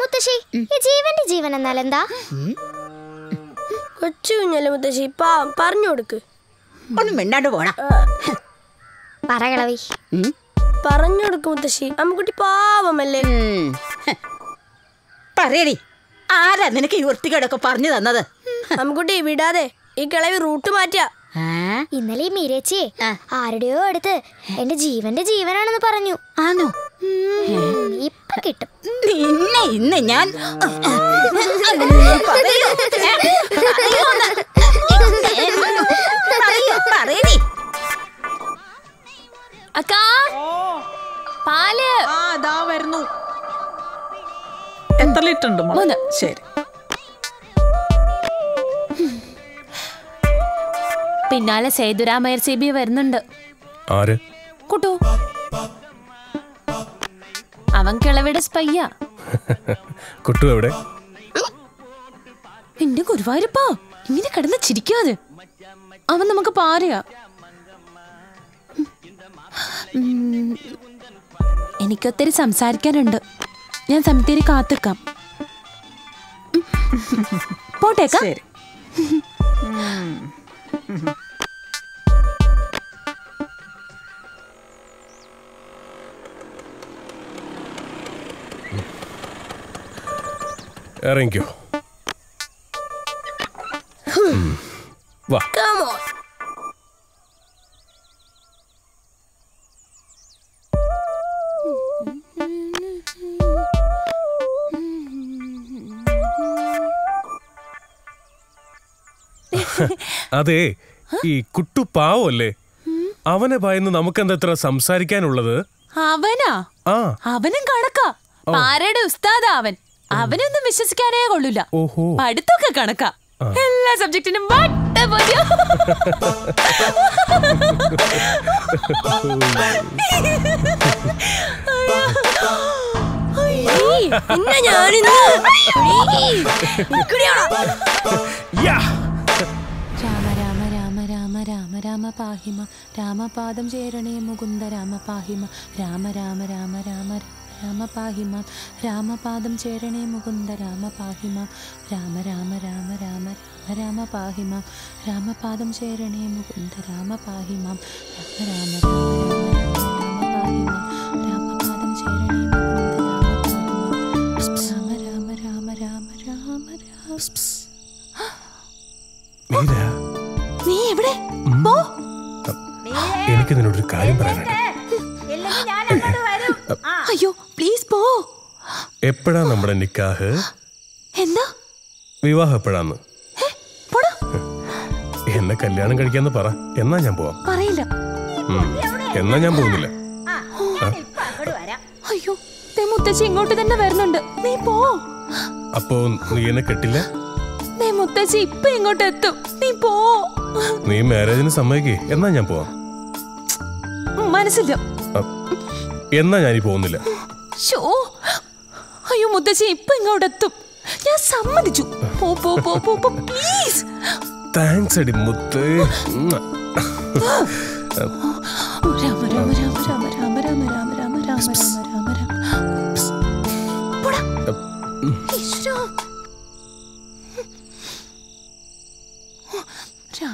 മുത്തശ്ശി ഈ ജീവന്റെ ജീവൻ എന്നാൽ എന്താ കൊച്ചു കുഞ്ഞല്ലേ മുത്തശ്ശി? പാവം പറഞ്ഞു കൊടുക്ക്. ഒന്നും മിണ്ടാണ്ട് പോടാ. പറകളവി പറഞ്ഞു കൊടുക്ക് മുത്തശ്ശി. അമ്മക്കുട്ടി പാവമല്ലേ? പറയടി ആരാ നിനക്ക് ഈ വൃത്തികേടൊക്കെ പറഞ്ഞു തന്നത്? അമ്മക്കുട്ടി വിടാതെ ഈ കിളവി റൂട്ട് മാറ്റാ ഇന്നലെ ഈ മീരേച്ചി ആരുടെയോ അടുത്ത് എന്റെ ജീവന്റെ ജീവനാണെന്ന് പറഞ്ഞു. ആണോ ഇന്ന് ഞാൻ അക്കാ വരുന്നു. എത്ര ശരി. പിന്നാലെ സേതുരാമയർ സി ബി വരുന്നുണ്ട്. കുട്ടു. അവൻ കിളവിടെ സ്പയ്യ. കുട്ടു എവിടെ? എന്റെ ഗുരുവായൂരപ്പാ ഇങ്ങനെ കിടന്ന് ചിരിക്കാതെ. അവൻ നമുക്ക് പാരയാ. എനിക്കൊത്തിരി സംസാരിക്കാനുണ്ട്. ഞാൻ സമിതിരി കാത്തിക്കാം. പോട്ടേക്കാം. ഇറങ്ങിക്കോ. വാ. Come on. അതെ ഈ കുട്ടു പാവല്ലേ? അവനെ ഭയന്ന് നമുക്കെന്താ ഇത്ര സംസാരിക്കാനുള്ളത്? അവനാ? ആ. അവനും കണക്കാ. പാരയുടെ ഉസ്താദാ അവൻ. അവനൊന്നും വിശ്വസിക്കാനേ കൊള്ളൂല. പഠിത്തൊക്കെ കണക്കാ. എല്ലാ സബ്ജക്റ്റിനും പിന്നെ ഞാനിന്ന്. പാഹിമ രാമപാദം ചേരണേ മുകുന്ദ രാമ പാഹിമ രാമ രാമ രാമ രാമ രാമ പാഹിമ രാമപാദം ചേരണേ മുകുന്ദ രാമ പാഹിമ രാമ രാമ രാമ രാമ രാമ രാമ പാഹിമ രാമപാദം ചേരണേ മുകുന്ദ രാമ പാഹിമ രാമ രാമ രാമ പാഹിമ രാമപാദം ചേരണേ എനിക്ക് നിന്നോടൊരു കാര്യം പറയാനുണ്ട്. അയ്യോ പ്ലീസ് പോ. എപ്പോഴാ നമ്മുടെ നിക്കാഹ്? എന്താ? വിവാഹം എപ്പോഴാന്ന് എന്നെ കല്യാണം കഴിക്കാന്ന് പറ. എന്നാ ഞാൻ പോവാം. പറയില്ല. എന്നാ ഞാൻ പോകുന്നില്ല. അയ്യോ മുത്തശ്ശി ഇങ്ങോട്ട് തന്നെ വരുന്നുണ്ട്. നീ പോ. അപ്പോ നീ എന്നെ കെട്ടില്ല? മുത്തശ്ശി ഇപ്പൊ ഇങ്ങോട്ട് എത്തും. നീ പോ. നീ മാരേജിന് സമ്മതിക്കേ. എന്നാ ഞാൻ പോവാം. മനസ്സില്ല എന്നാ ഞാനീ പോകുന്നില്ല ഷോ അയ്യോ മുത്തശ്ശി ഇപ്പൊ ഇങ്ങോട്ട് എത്തും ഞാൻ സമ്മതിച്ചു പോ പോ പോ പോ പ്ലീസ് താങ്ക്സ് അടി മുത്ത് രാമ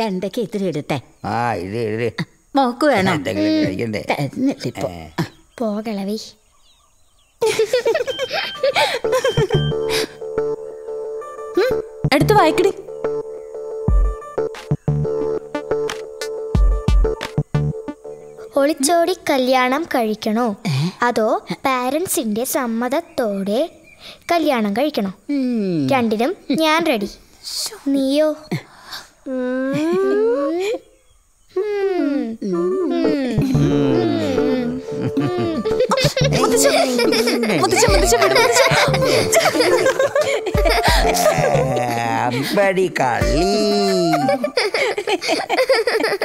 എന്തൊക്കെ ഇത്തിരി ഇടട്ടെ ആ ഇത് മോക്ക് വേണം. എന്തെങ്കിലും കഴിക്കണ്ടേ തന്നിട്ടിപ്പോ പോകളവി. എടുത്ത് വായിക്കടി. ഒളിച്ചോടി കല്യാണം കഴിക്കണോ? അതോ പാരൻസിന്റെ സമ്മതത്തോടെ കല്യാണം കഴിക്കണോ? രണ്ടിനും ഞാൻ റെഡി. നീയോ? Beri kali.